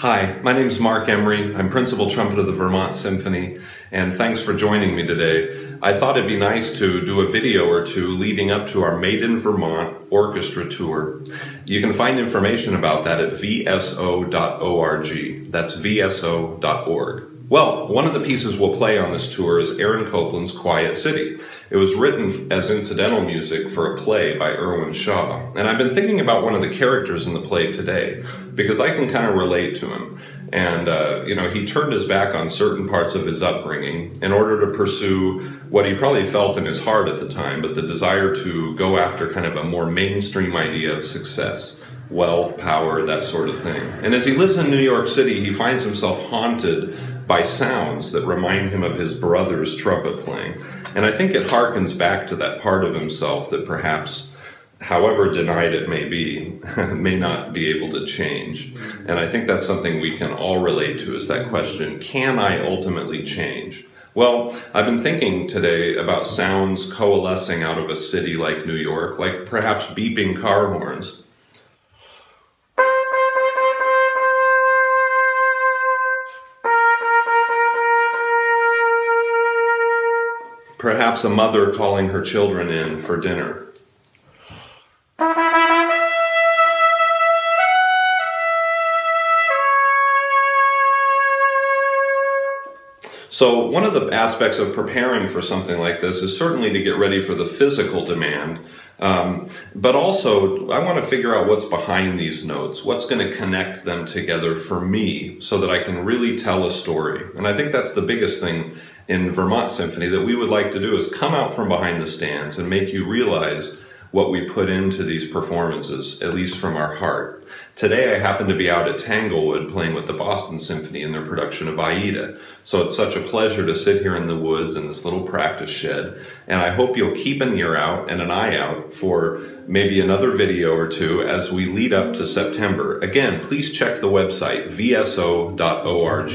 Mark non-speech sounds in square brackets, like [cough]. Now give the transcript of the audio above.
Hi, my name is Mark Emery. I'm principal trumpet of the Vermont Symphony, and thanks for joining me today. I thought it'd be nice to do a video or two leading up to our Made in Vermont orchestra tour. You can find information about that at vso.org. That's vso.org. Well, one of the pieces we'll play on this tour is Aaron Copland's Quiet City. It was written as incidental music for a play by Irwin Shaw. And I've been thinking about one of the characters in the play today because I can kind of relate to him. And, uh, you know, he turned his back on certain parts of his upbringing in order to pursue what he probably felt in his heart at the time, but the desire to go after kind of a more mainstream idea of success wealth, power, that sort of thing. And as he lives in New York City, he finds himself haunted by sounds that remind him of his brother's trumpet playing. And I think it harkens back to that part of himself that perhaps, however denied it may be, [laughs] may not be able to change. And I think that's something we can all relate to is that question, can I ultimately change? Well, I've been thinking today about sounds coalescing out of a city like New York, like perhaps beeping car horns. Perhaps a mother calling her children in for dinner. So one of the aspects of preparing for something like this is certainly to get ready for the physical demand, um, but also I want to figure out what's behind these notes, what's going to connect them together for me so that I can really tell a story. And I think that's the biggest thing in Vermont Symphony that we would like to do is come out from behind the stands and make you realize what we put into these performances, at least from our heart. Today I happen to be out at Tanglewood playing with the Boston Symphony in their production of Aida. So it's such a pleasure to sit here in the woods in this little practice shed. And I hope you'll keep an ear out and an eye out for maybe another video or two as we lead up to September. Again, please check the website, vso.org.